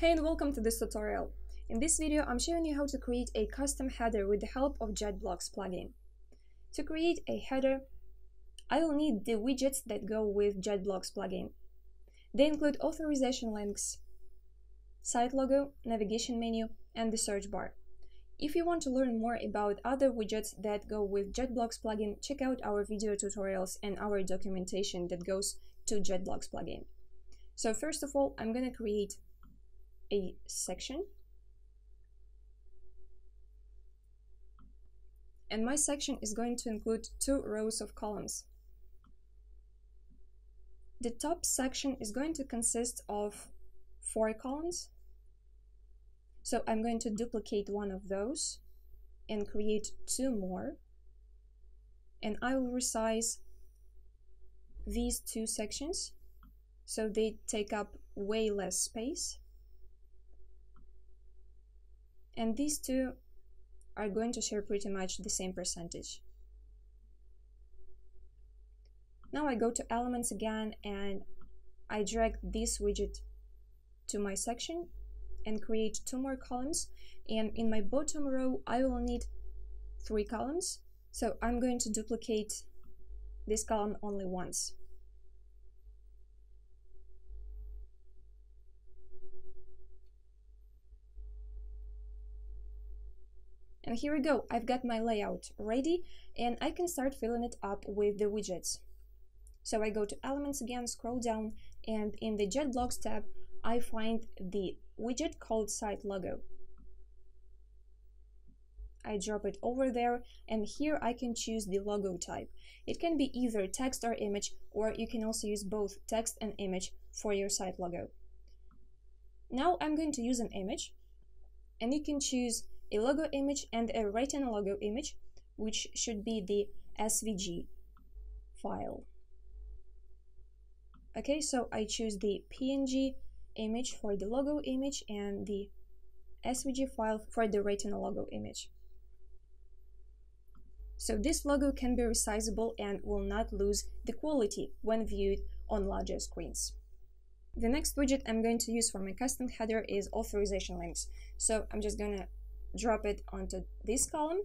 Hey and welcome to this tutorial. In this video I'm showing you how to create a custom header with the help of JetBlocks plugin. To create a header, I will need the widgets that go with JetBlocks plugin. They include authorization links, site logo, navigation menu, and the search bar. If you want to learn more about other widgets that go with JetBlocks plugin, check out our video tutorials and our documentation that goes to JetBlocks plugin. So first of all, I'm going to create a section. And my section is going to include two rows of columns. The top section is going to consist of four columns. So I'm going to duplicate one of those and create two more. And I will resize these two sections so they take up way less space and these two are going to share pretty much the same percentage. Now I go to elements again and I drag this widget to my section and create two more columns and in my bottom row I will need three columns so I'm going to duplicate this column only once. And here we go, I've got my layout ready and I can start filling it up with the widgets. So I go to elements again, scroll down and in the JetBlocks tab I find the widget called site logo. I drop it over there and here I can choose the logo type. It can be either text or image or you can also use both text and image for your site logo. Now I'm going to use an image and you can choose a logo image and a written logo image, which should be the SVG file. Okay, so I choose the PNG image for the logo image and the SVG file for the written logo image. So this logo can be resizable and will not lose the quality when viewed on larger screens. The next widget I'm going to use for my custom header is authorization links. So I'm just gonna drop it onto this column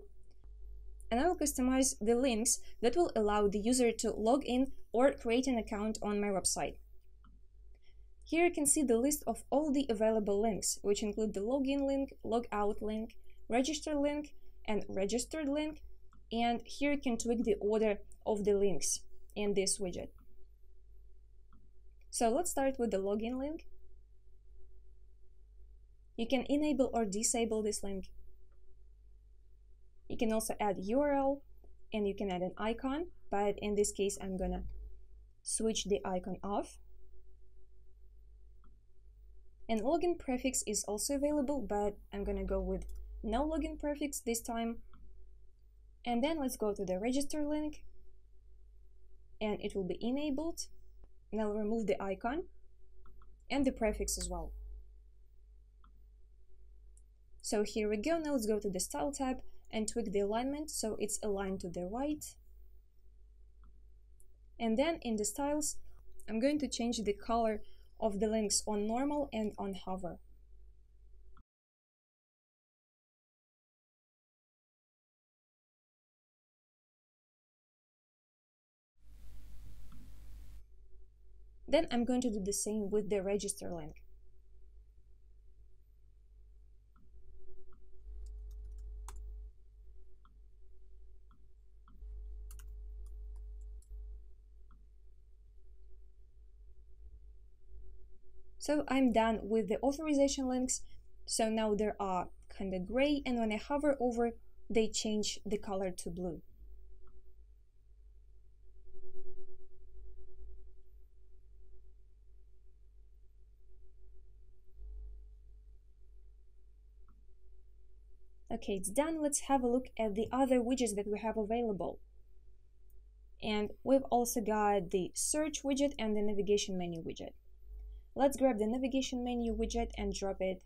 and I will customize the links that will allow the user to log in or create an account on my website. Here you can see the list of all the available links, which include the login link, logout link, register link, and registered link. And here you can tweak the order of the links in this widget. So let's start with the login link. You can enable or disable this link. You can also add URL and you can add an icon, but in this case, I'm gonna switch the icon off. And login prefix is also available, but I'm gonna go with no login prefix this time. And then let's go to the register link and it will be enabled. And I'll remove the icon and the prefix as well. So here we go, now let's go to the style tab and tweak the alignment so it's aligned to the right. And then in the styles, I'm going to change the color of the links on normal and on hover. Then I'm going to do the same with the register link. So I'm done with the authorization links. So now they are kind of gray and when I hover over, they change the color to blue. Okay, it's done. Let's have a look at the other widgets that we have available. And we've also got the search widget and the navigation menu widget. Let's grab the navigation menu widget and drop it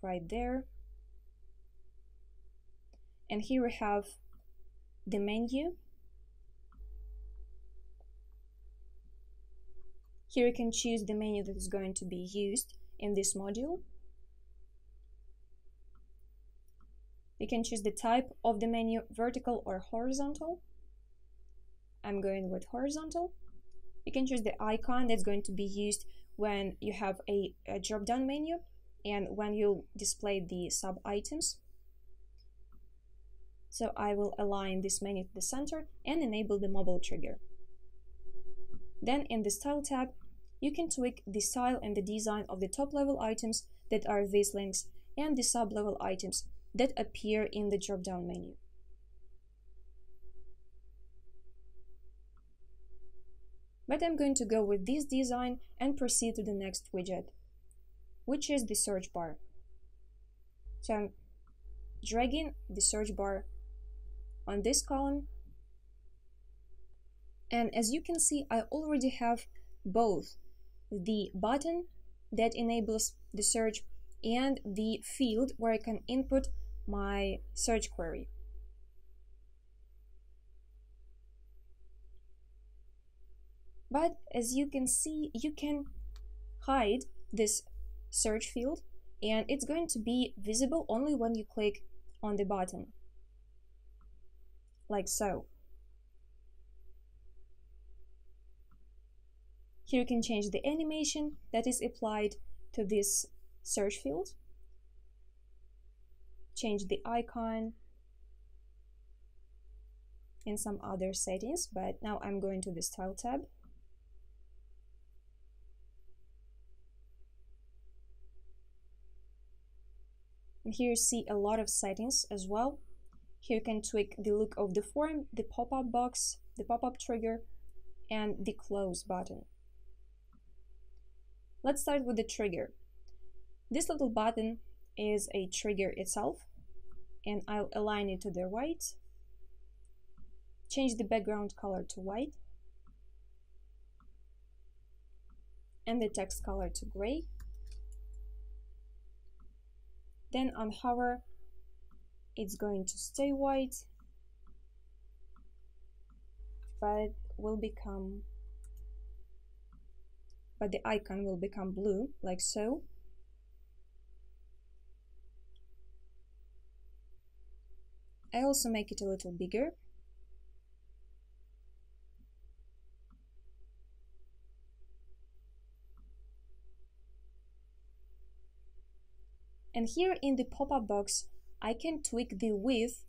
right there. And here we have the menu. Here you can choose the menu that is going to be used in this module. You can choose the type of the menu, vertical or horizontal. I'm going with horizontal. You can choose the icon that's going to be used when you have a, a drop-down menu and when you display the sub-items. So I will align this menu to the center and enable the mobile trigger. Then in the Style tab, you can tweak the style and the design of the top-level items that are these links and the sub-level items that appear in the drop-down menu. But I'm going to go with this design and proceed to the next widget, which is the search bar. So I'm dragging the search bar on this column and as you can see I already have both the button that enables the search and the field where I can input my search query. But as you can see, you can hide this search field and it's going to be visible only when you click on the button, like so. Here you can change the animation that is applied to this search field. Change the icon and some other settings, but now I'm going to the Style tab. Here you see a lot of settings as well. Here you can tweak the look of the form, the pop-up box, the pop-up trigger, and the close button. Let's start with the trigger. This little button is a trigger itself and I'll align it to the right. Change the background color to white and the text color to gray. Then on hover, it's going to stay white, but it will become but the icon will become blue, like so. I also make it a little bigger. And here in the pop-up box, I can tweak the width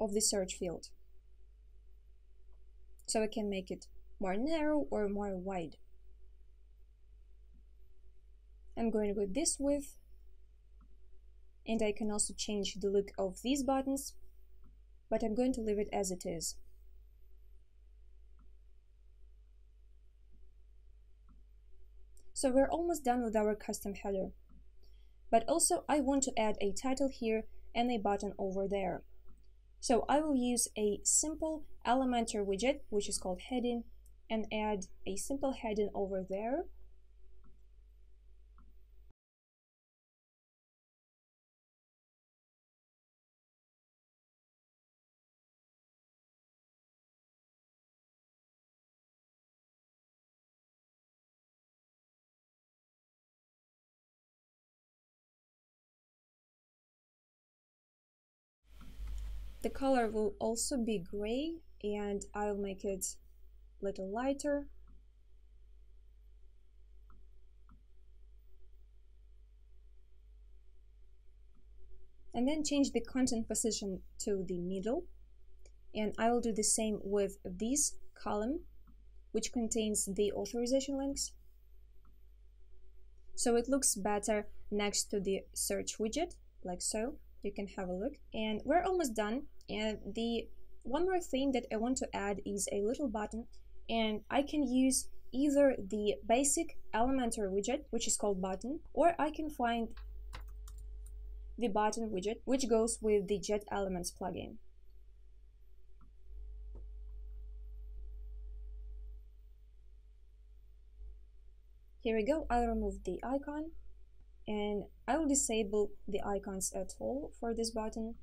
of the search field. So I can make it more narrow or more wide. I'm going with this width and I can also change the look of these buttons but I'm going to leave it as it is. So we're almost done with our custom header. But also I want to add a title here and a button over there. So I will use a simple Elementor widget, which is called heading, and add a simple heading over there The color will also be gray and I'll make it a little lighter. And then change the content position to the middle. And I will do the same with this column, which contains the authorization links. So it looks better next to the search widget, like so you can have a look. And we're almost done. And the one more thing that I want to add is a little button. And I can use either the basic Elementor widget which is called button or I can find the button widget which goes with the Jet Elements plugin. Here we go, I'll remove the icon and I will disable the icons at all for this button.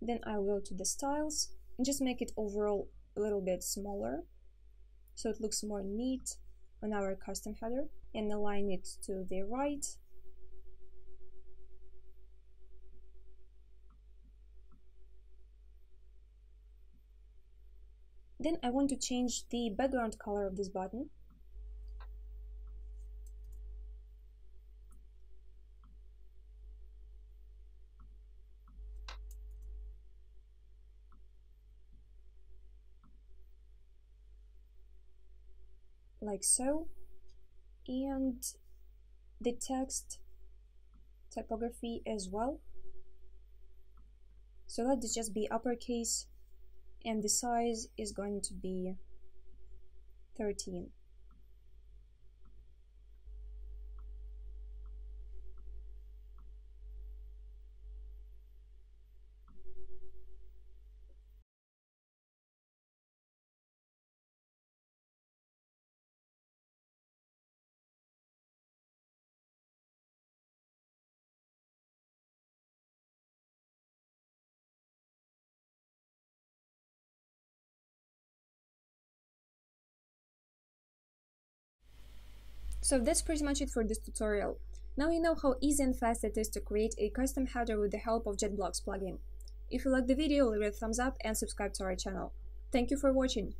Then I'll go to the styles and just make it overall a little bit smaller so it looks more neat on our custom header and align it to the right. Then I want to change the background color of this button. like so. And the text typography as well. So let this just be uppercase and the size is going to be 13 So that's pretty much it for this tutorial. Now you know how easy and fast it is to create a custom header with the help of JetBlocks plugin. If you liked the video, leave a thumbs up and subscribe to our channel. Thank you for watching!